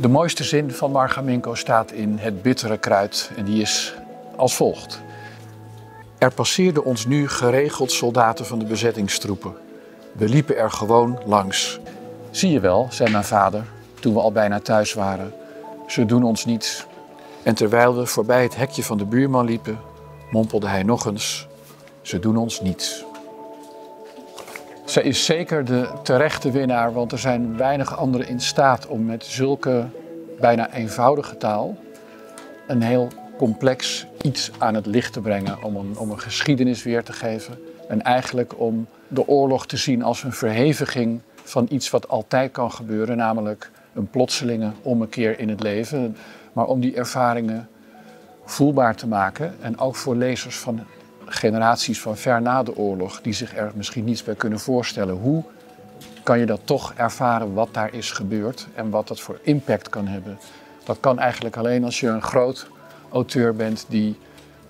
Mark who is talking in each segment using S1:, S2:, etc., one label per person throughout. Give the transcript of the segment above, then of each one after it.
S1: De mooiste zin van Margaminko staat in Het bittere kruid en die is als volgt. Er passeerden ons nu geregeld soldaten van de bezettingstroepen. We liepen er gewoon langs. Zie je wel, zei mijn vader toen we al bijna thuis waren. Ze doen ons niets. En terwijl we voorbij het hekje van de buurman liepen, mompelde hij nog eens: Ze doen ons niets. Is zeker de terechte winnaar, want er zijn weinig anderen in staat om met zulke bijna eenvoudige taal een heel complex iets aan het licht te brengen, om een, om een geschiedenis weer te geven. En eigenlijk om de oorlog te zien als een verheviging van iets wat altijd kan gebeuren, namelijk een plotselinge ommekeer in het leven. Maar om die ervaringen voelbaar te maken en ook voor lezers van generaties van ver na de oorlog, die zich er misschien niets bij kunnen voorstellen. Hoe kan je dat toch ervaren wat daar is gebeurd en wat dat voor impact kan hebben? Dat kan eigenlijk alleen als je een groot auteur bent die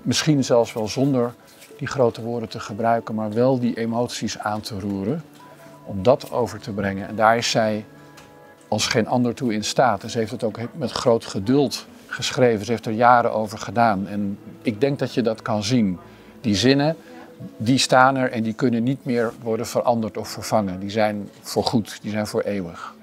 S1: misschien zelfs wel zonder die grote woorden te gebruiken, maar wel die emoties aan te roeren, om dat over te brengen. En daar is zij als geen ander toe in staat. En ze heeft het ook met groot geduld geschreven. Ze heeft er jaren over gedaan. En ik denk dat je dat kan zien. Die zinnen, die staan er en die kunnen niet meer worden veranderd of vervangen. Die zijn voor goed, die zijn voor eeuwig.